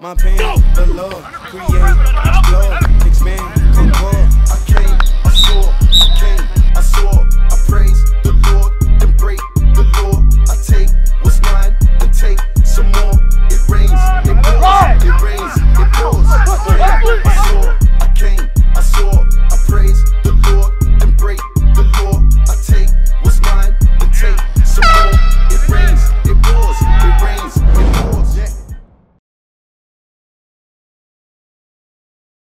my pain below.